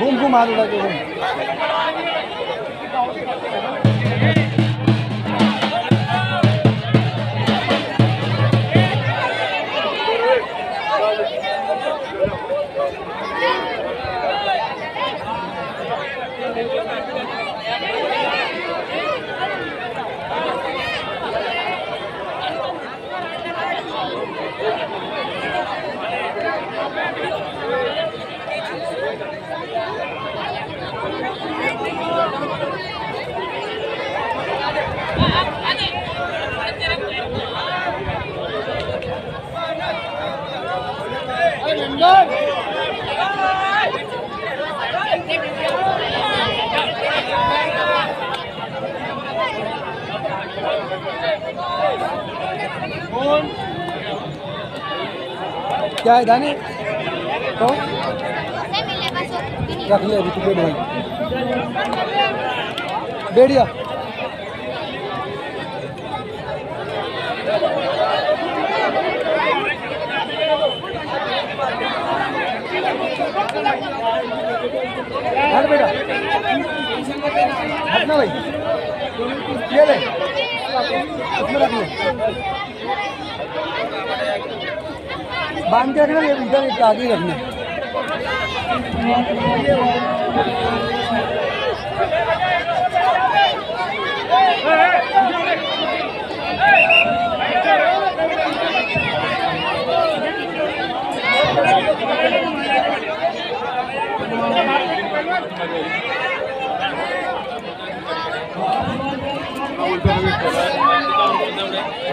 घूम घूम हाथ उड़ा के घूम क्या है दानी? तो? रख ले अभी तू भाई। जा हट बेटा। हट ना भाई। ये ले। बाँध के रखना ये इधर एक आगे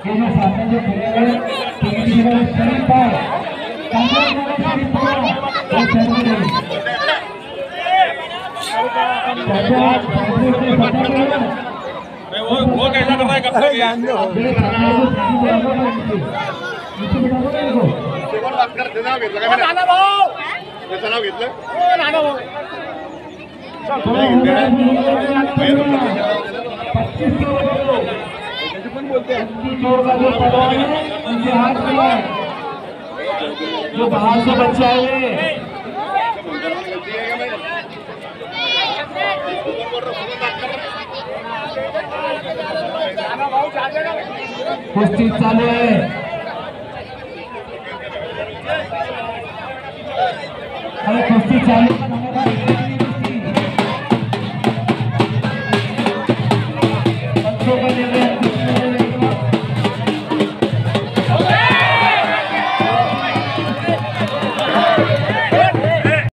ये जो सामने जो खेले गए टीम ज़ीरो शरीफ पर कांग्रेस वाले शरीफ पर वो चल रहा है हो भाऊ पच्चीस सौ रुपये त्याची पण बोलते उनकी जोड़ का जो पहलवान है है जो बाहर से बच्चे आए कुश्ती चालू आहे अरे कुस्ती चालू